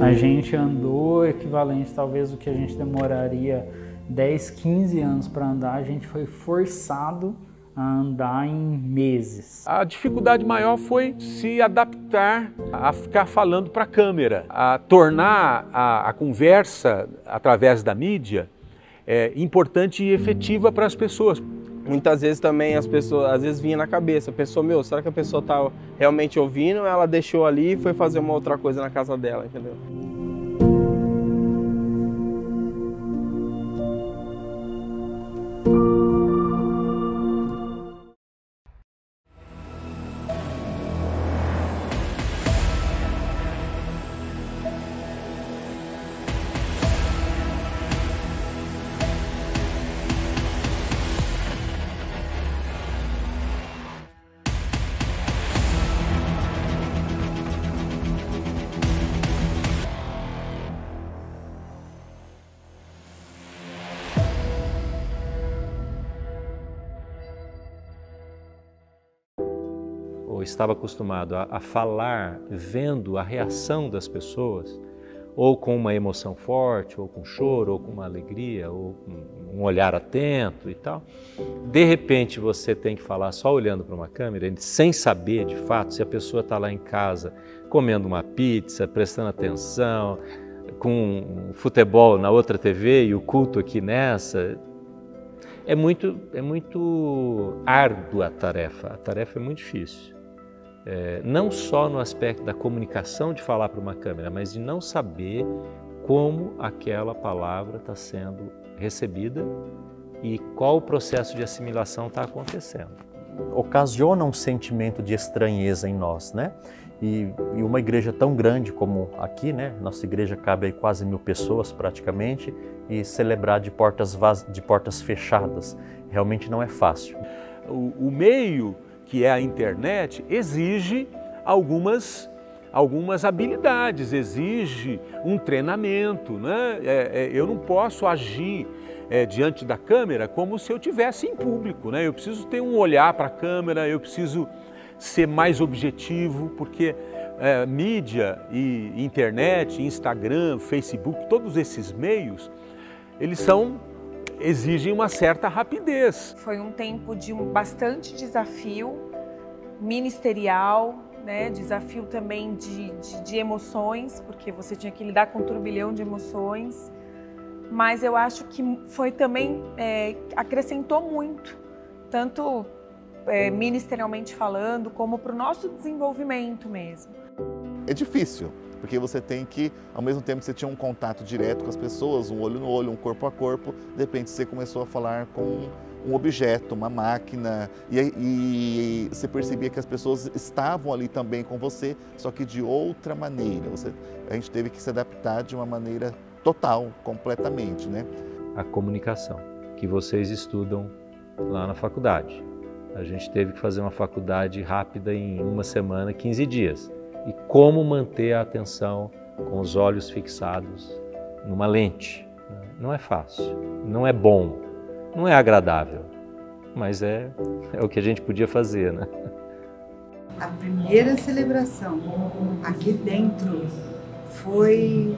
A gente andou equivalente talvez o que a gente demoraria 10, 15 anos para andar, a gente foi forçado a andar em meses. A dificuldade maior foi se adaptar a ficar falando para a câmera, a tornar a, a, conversa através da mídia é, importante e efetiva para as pessoas. Muitas vezes também as pessoas, às vezes vinha na cabeça, pessoa, meu, será que a pessoa está realmente ouvindo? Ela deixou ali e foi fazer uma outra coisa na casa dela, entendeu? Estava acostumado a, a, falar vendo a reação das pessoas, ou com uma emoção forte, ou com choro, ou com uma alegria, ou com um olhar atento e tal. De repente você tem que falar só olhando para uma câmera, sem saber de fato se a pessoa está lá em casa comendo uma pizza, prestando atenção, com futebol na outra TV e o culto aqui nessa. É muito, é muito árdua a tarefa, a tarefa é muito difícil é, não só no aspecto da comunicação de falar para uma câmera, mas de não saber como aquela palavra está sendo recebida e qual o processo de assimilação está acontecendo. Ocasiona um sentimento de estranheza em nós, né? E, e, uma igreja tão grande como aqui, né? Nossa igreja cabe aí quase mil pessoas praticamente e celebrar de portas, de portas fechadas realmente não é fácil. O, o meio que é a internet, exige algumas, algumas habilidades, exige um treinamento. Né? É, é, eu não posso agir é, diante da câmera como se eu tivesse em público. Né? Eu preciso ter um olhar para a câmera, eu preciso ser mais objetivo, porque é, mídia e internet, Instagram, Facebook, todos esses meios, eles são exigem uma certa rapidez. Foi um tempo de um bastante desafio ministerial, né? desafio também de, de, de, emoções, porque você tinha que lidar com um turbilhão de emoções. Mas eu acho que foi também, é, acrescentou muito, tanto é, ministerialmente falando, como para o nosso desenvolvimento mesmo. É difícil, porque você tem que, ao mesmo tempo que você tinha um contato direto com as pessoas, um olho no olho, um corpo a corpo, de repente você começou a falar com um objeto, uma máquina, e, e, você percebia que as pessoas estavam ali também com você, só que de outra maneira. Você, a gente teve que se adaptar de uma maneira total, completamente, né? A comunicação que vocês estudam lá na faculdade. A gente teve que fazer uma faculdade rápida em uma semana, 15 dias e como manter a atenção com os olhos fixados numa lente. Não é fácil, não é bom, não é agradável, mas é, é o que a gente podia fazer, né? A primeira celebração aqui dentro foi,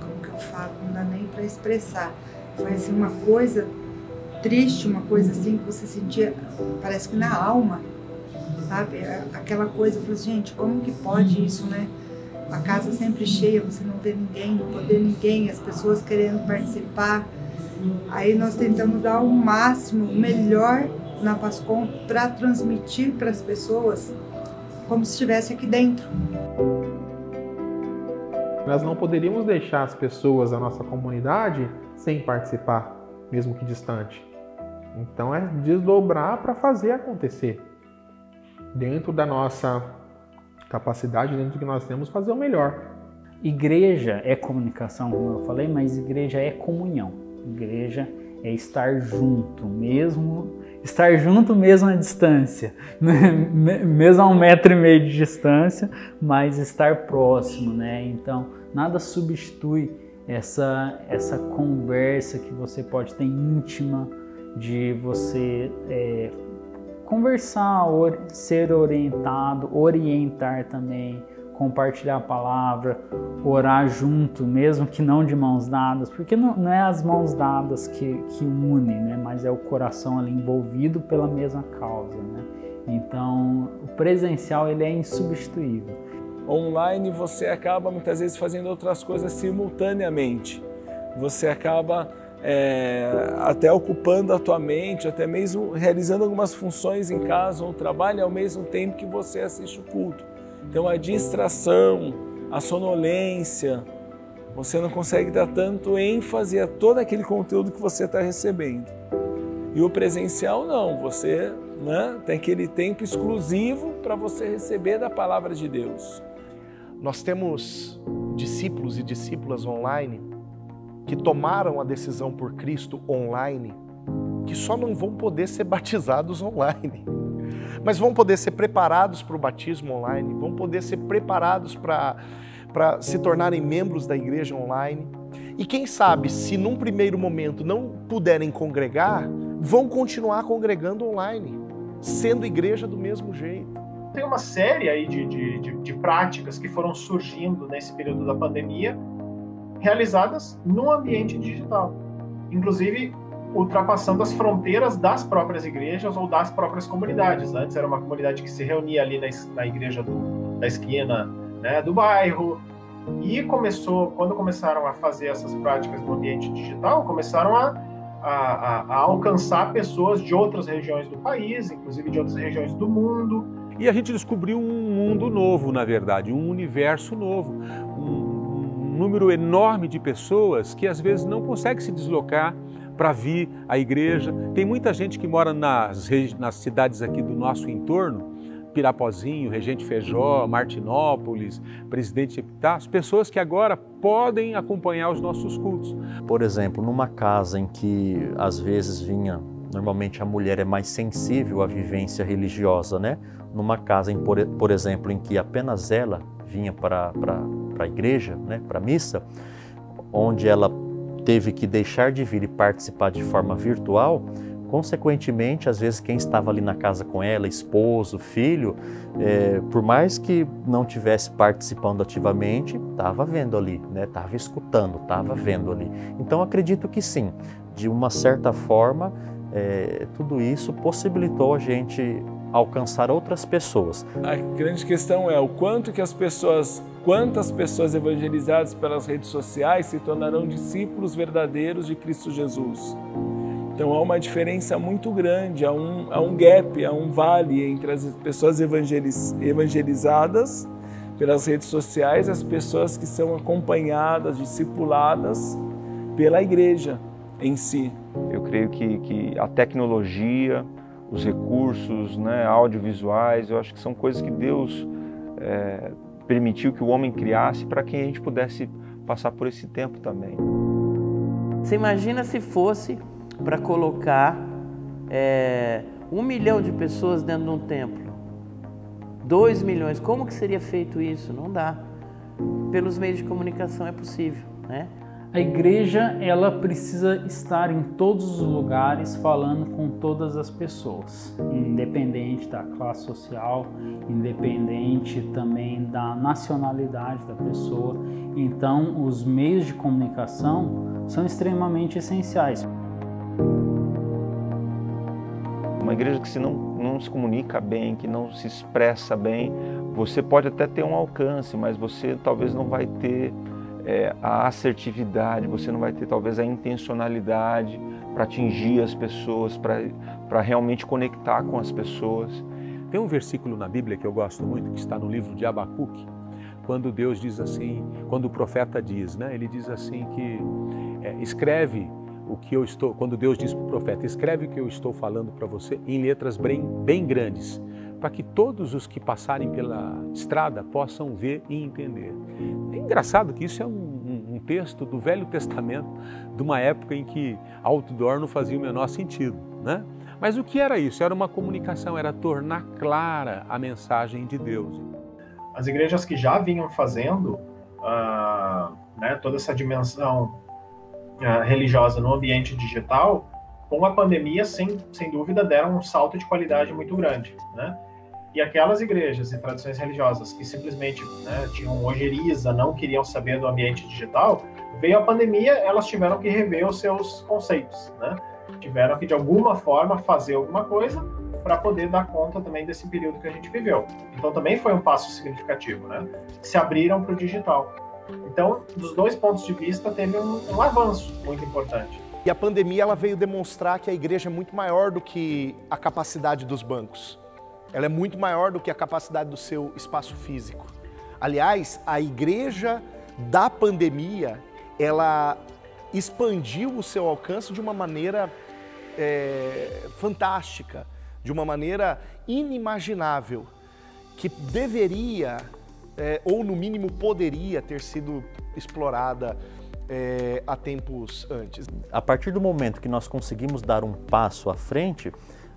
como que eu falo, não dá nem para expressar, foi assim uma coisa triste, uma coisa assim que você sentia, parece que na alma, sabe? É aquela coisa, eu falei, gente, como que pode isso, né? A casa sempre cheia, você não vê ninguém, não poder ninguém, as pessoas querendo participar. Aí nós tentamos dar o máximo, o melhor na Pascom para transmitir para as pessoas como se estivesse aqui dentro. Nós não poderíamos deixar as pessoas da nossa comunidade sem participar, mesmo que distante. Então é desdobrar para fazer acontecer dentro da nossa capacidade, dentro do que nós temos, fazer o melhor. Igreja é comunicação, como eu falei, mas igreja é comunhão. Igreja é estar junto, mesmo estar junto mesmo à distância, né? mesmo a um metro e meio de distância, mas estar próximo, né? Então nada substitui essa essa conversa que você pode ter íntima de você é, conversar, ser orientado, orientar também, compartilhar a palavra, orar junto, mesmo que não de mãos dadas, porque não, não é as mãos dadas que, que unem, né? mas é o coração ali envolvido pela mesma causa. Né? Então, o presencial ele é insubstituível. Online você acaba muitas vezes fazendo outras coisas simultaneamente. Você acaba é, até ocupando a tua mente, até mesmo realizando algumas funções em casa ou trabalho ao mesmo tempo que você assiste o culto. Então a distração, a sonolência, você não consegue dar tanto ênfase a todo aquele conteúdo que você está recebendo. E o presencial não, você né, tem aquele tempo exclusivo para você receber da palavra de Deus. Nós temos discípulos e discípulas online que tomaram a decisão por Cristo online, que só não vão poder ser batizados online, mas vão poder ser preparados para o batismo online, vão poder ser preparados para, para se tornarem membros da igreja online. E quem sabe, se num primeiro momento não puderem congregar, vão continuar congregando online, sendo igreja do mesmo jeito. Tem uma série aí de, de, de, de práticas que foram surgindo nesse período da pandemia realizadas no ambiente digital, inclusive ultrapassando as fronteiras das próprias igrejas ou das próprias comunidades. Antes era uma comunidade que se reunia ali na, na igreja do, da esquina né, do bairro, e começou, quando começaram a fazer essas práticas no ambiente digital, começaram a, a, a, alcançar pessoas de outras regiões do país, inclusive de outras regiões do mundo. E a gente descobriu um mundo novo, na verdade, um universo novo, um, número enorme de pessoas que às vezes não consegue se deslocar para vir à igreja. Tem muita gente que mora nas, nas cidades aqui do nosso entorno, Pirapozinho, Regente Feijó, Martinópolis, Presidente Epitácio, pessoas que agora podem acompanhar os nossos cultos. Por exemplo, numa casa em que às vezes vinha, normalmente a mulher é mais sensível à vivência religiosa, né? Numa casa, em, por, por exemplo, em que apenas ela vinha para a igreja, né, para a missa, onde ela teve que deixar de vir e participar de forma virtual, consequentemente, às vezes quem estava ali na casa com ela, esposo, filho, é, por mais que não tivesse participando ativamente, estava vendo ali, né? Estava escutando, estava vendo ali. Então acredito que sim, de uma certa forma, é, tudo isso possibilitou a gente alcançar outras pessoas. A grande questão é o quanto que as pessoas, quantas pessoas evangelizadas pelas redes sociais se tornarão discípulos verdadeiros de Cristo Jesus. Então há uma diferença muito grande, há um, há um gap, há um vale entre as pessoas evangeliz, evangelizadas pelas redes sociais e as pessoas que são acompanhadas, discipuladas pela igreja em si. Eu creio que, que a tecnologia, os recursos né, audiovisuais, eu acho que são coisas que Deus é, permitiu que o homem criasse para que a gente pudesse passar por esse tempo também. Você imagina se fosse para colocar é, um milhão de pessoas dentro de um templo? Dois milhões, como que seria feito isso? Não dá. Pelos meios de comunicação é possível, né? A igreja ela precisa estar em todos os lugares falando com todas as pessoas, independente da classe social, independente também da nacionalidade da pessoa. Então, os meios de comunicação são extremamente essenciais. Uma igreja que se não, não se comunica bem, que não se expressa bem, você pode até ter um alcance, mas você talvez não vai ter é, a assertividade, você não vai ter talvez a intencionalidade para atingir as pessoas, para realmente conectar com as pessoas. Tem um versículo na Bíblia que eu gosto muito, que está no livro de Abacuque, quando Deus diz assim, quando o profeta diz, né? Ele diz assim que é, escreve o que eu estou, quando Deus diz para o profeta, escreve o que eu estou falando para você em letras bem, bem grandes, para que todos os que passarem pela estrada possam ver e entender. É engraçado que isso é um, um, um texto do Velho Testamento, de uma época em que outdoor não fazia o menor sentido, né? Mas o que era isso? Era uma comunicação, era tornar clara a mensagem de Deus. As igrejas que já vinham fazendo uh, né, toda essa dimensão religiosa no ambiente digital, com a pandemia, sem, sem dúvida, deram um salto de qualidade muito grande. Né? E aquelas igrejas e tradições religiosas que simplesmente né, tinham ojeriza, não queriam saber do ambiente digital, veio a pandemia, elas tiveram que rever os seus conceitos, né? Tiveram que, de alguma forma, fazer alguma coisa para poder dar conta também desse período que a gente viveu. Então, também foi um passo significativo, né? Se abriram para o digital. Então, dos dois pontos de vista, teve um, um avanço muito importante. E a pandemia ela veio demonstrar que a igreja é muito maior do que a capacidade dos bancos. Ela é muito maior do que a capacidade do seu espaço físico. Aliás, a igreja da pandemia, ela expandiu o seu alcance de uma maneira é, fantástica, de uma maneira inimaginável, que deveria, é, ou no mínimo poderia ter sido explorada é, há tempos antes. A partir do momento que nós conseguimos dar um passo à frente,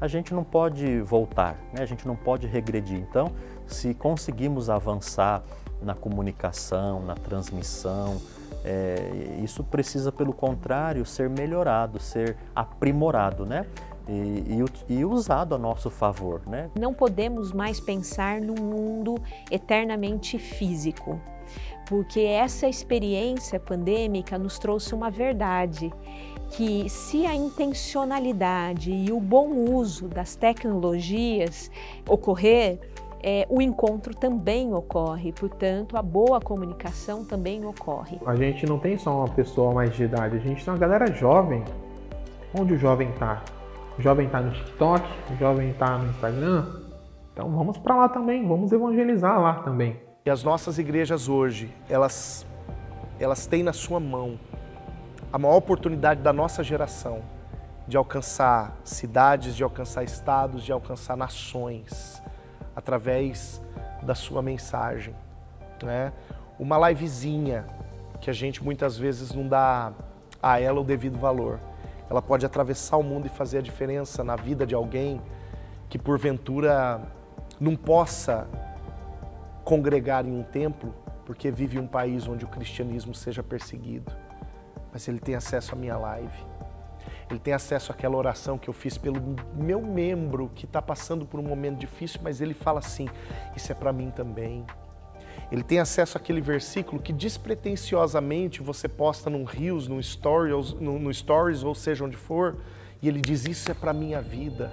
a gente não pode voltar, né? a gente não pode regredir. Então, se conseguimos avançar na comunicação, na transmissão, é, isso precisa, pelo contrário, ser melhorado, ser aprimorado, né? E, e, e, usado a nosso favor, né? Não podemos mais pensar num mundo eternamente físico, porque essa experiência pandêmica nos trouxe uma verdade que se a intencionalidade e o bom uso das tecnologias ocorrer, é, o encontro também ocorre, portanto, a boa comunicação também ocorre. A gente não tem só uma pessoa mais de idade, a gente tem uma galera jovem. Onde o jovem está? O jovem está no TikTok, o jovem está no Instagram. Então vamos para lá também, vamos evangelizar lá também. E as nossas igrejas hoje, elas, elas têm na sua mão a maior oportunidade da nossa geração de alcançar cidades, de alcançar estados, de alcançar nações através da sua mensagem. Né? Uma livezinha que a gente muitas vezes não dá a ela o devido valor. Ela pode atravessar o mundo e fazer a diferença na vida de alguém que porventura não possa congregar em um templo porque vive em um país onde o cristianismo seja perseguido mas ele tem acesso à minha live. Ele tem acesso àquela oração que eu fiz pelo meu membro que está passando por um momento difícil, mas ele fala assim: Isso é para mim também. Ele tem acesso àquele versículo que despretensiosamente você posta num Reels, no Stories, no Stories, ou seja onde for, e ele diz: Isso é para minha vida.